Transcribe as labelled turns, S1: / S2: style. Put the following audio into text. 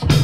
S1: it.